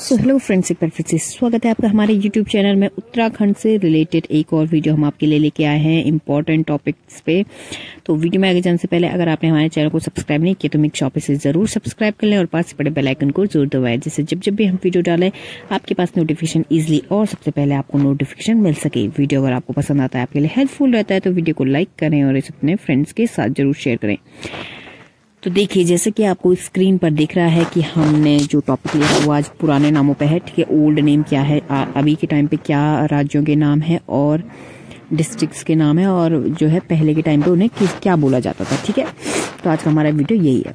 So hello friends एक बार फिर से स्वागत है आपका हमारे यूट्यूब चैनल में। उत्तराखंड से रिलेटेड एक और वीडियो हम आपके लिए लेके आए हैं इंपॉर्टेंट टॉपिक्स पे। तो वीडियो में आगे जाने से पहले अगर आपने हमारे चैनल को सब्सक्राइब नहीं किया तो मिक शॉप से ज़रूर सब्सक्राइब कर लें और पास पड़े बेल आइकन को ज़रूर दबाएँ, जिससे जब जब भी हम वीडियो डालें, आपके पास नोटिफिकेशन ईजिली और सबसे पहले आपको नोटिफिकेशन मिल सके। वीडियो अगर आपको पसंद आता है, आपके लिए हेल्पफुल रहता है तो वीडियो को लाइक करें और इसे अपने फ्रेंड्स के साथ ज़रूर शेयर करें। तो देखिए, जैसे कि आपको स्क्रीन पर दिख रहा है कि हमने जो टॉपिक लिया है, वो आज पुराने नामों पर है। ठीक है ओल्ड नेम क्या है अभी के टाइम पे क्या राज्यों के नाम है और डिस्ट्रिक्ट्स के नाम है और जो है पहले के टाइम पे उन्हें किस, क्या बोला जाता था। ठीक है तो आज का हमारा वीडियो यही है।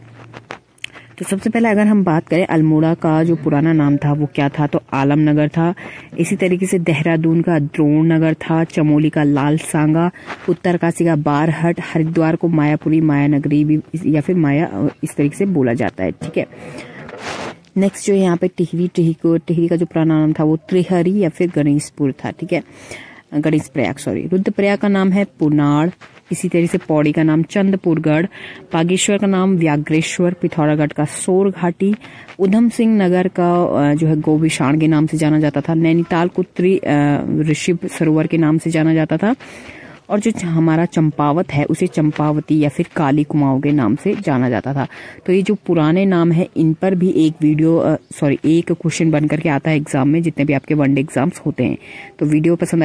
तो सबसे पहले अगर हम बात करें अल्मोड़ा का जो पुराना नाम था, वो क्या था? तो आलम नगर था। इसी तरीके से देहरादून का द्रोण नगर था, चमोली का लाल सांगा उत्तरकाशी का बारहट, हरिद्वार को मायापुरी माया नगरी भी या फिर माया इस तरीके से बोला जाता है, ठीक है? नेक्स्ट जो यहाँ पे टिहरी टिहरी को, टिहरी का जो पुराना नाम था, वो त्रिहरी या फिर गणेशपुर था, ठीक है? गणेश प्रयाग सॉरी रुद्रप्रयाग का नाम है पुनाड़। इसी तरह से पौड़ी का नाम चंदपुरगढ़, बागेश्वर का नाम व्याघ्रेश्वर, पिथौरागढ़ का सोर घाटी, उधम सिंह नगर का जो है गोविशाण के नाम से जाना जाता था, नैनीताल को त्रि ऋषि सरोवर के नाम से जाना जाता था, और जो हमारा चंपावत है, उसे चंपावती या फिर काली कुमाऊं के नाम से जाना जाता था। तो ये जो पुराने नाम है, इन पर भी एक वीडियो सॉरी एक क्वेश्चन बनकर के आता है एग्ज़ाम में, जितने भी आपके वनडे एग्ज़ाम्स होते हैं। तो वीडियो पसंद